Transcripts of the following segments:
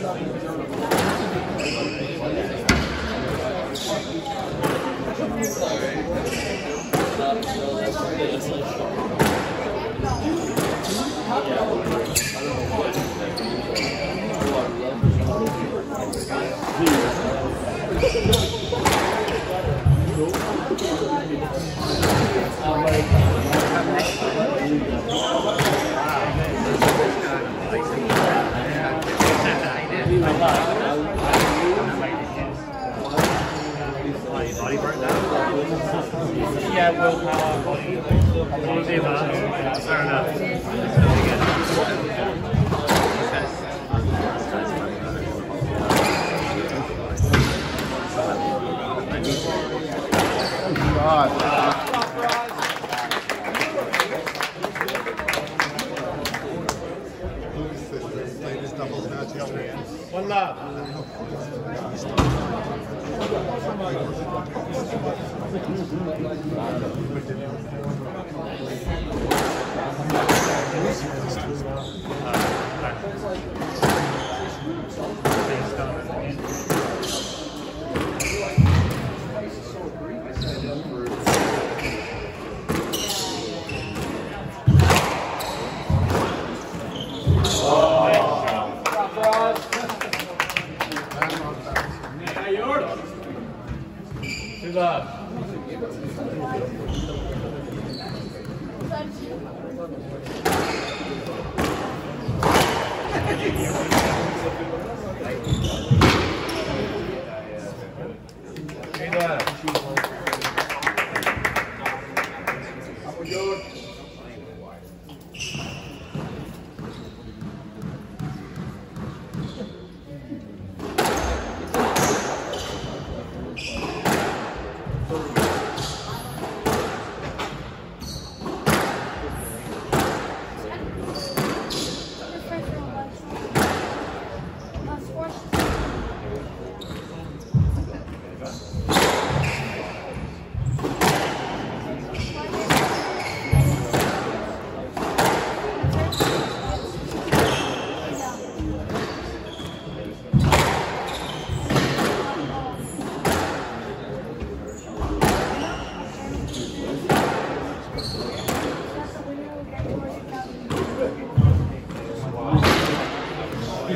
Body Yeah, willpower, about that. Fair enough. Ladies Two love. Three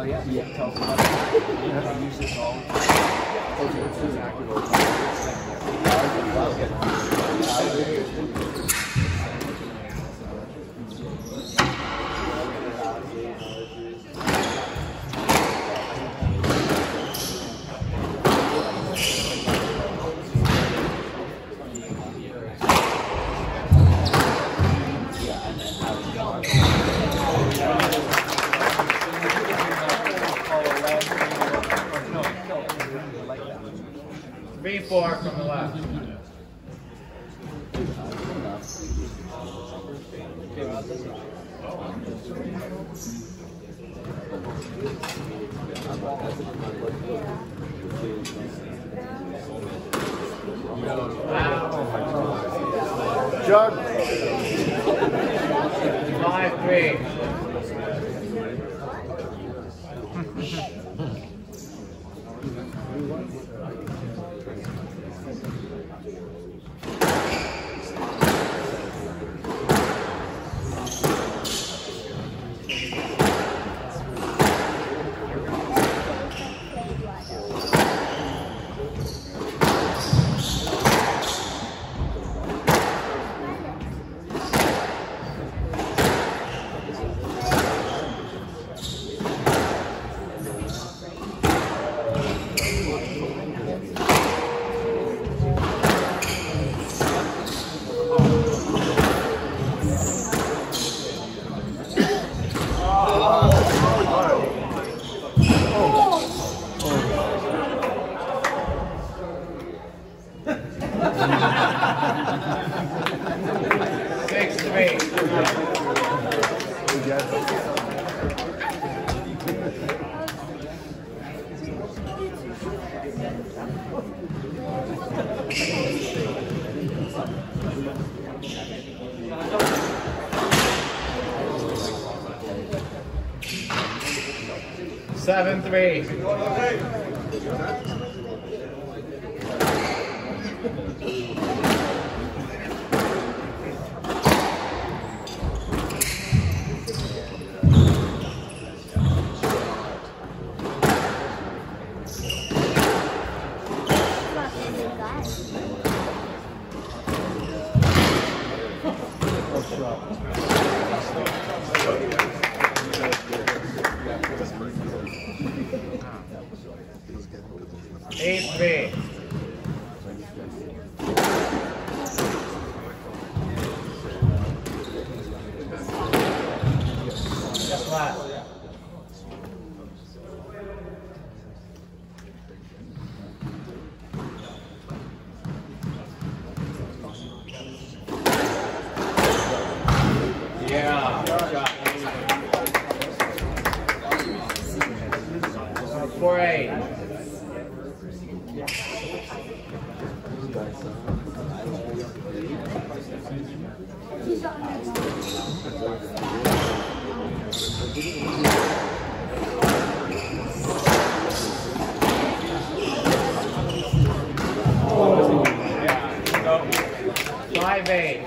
I am. Yeah. Tell them. yeah. I use this all. Okay. Exactly. Three four from the left. Jug. Five three. Seven three. Eight three. Just left. Yeah. Four eight. Five eight.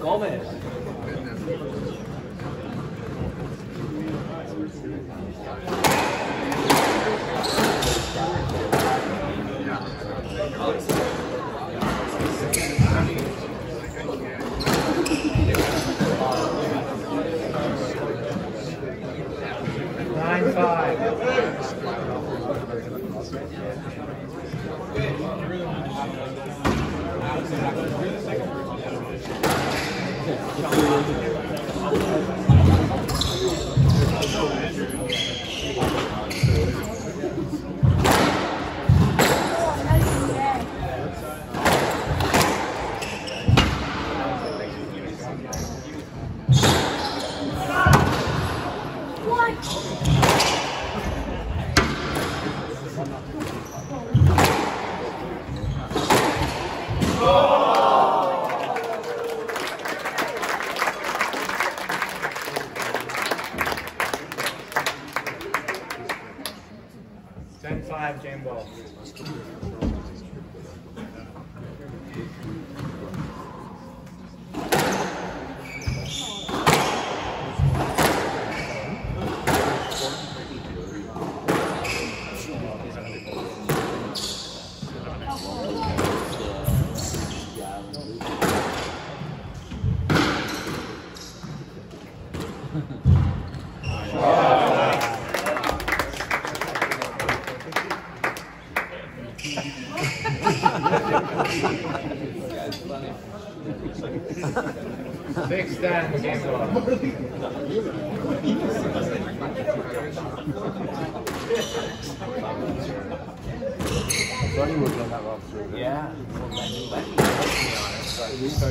Gómez. Nine Someone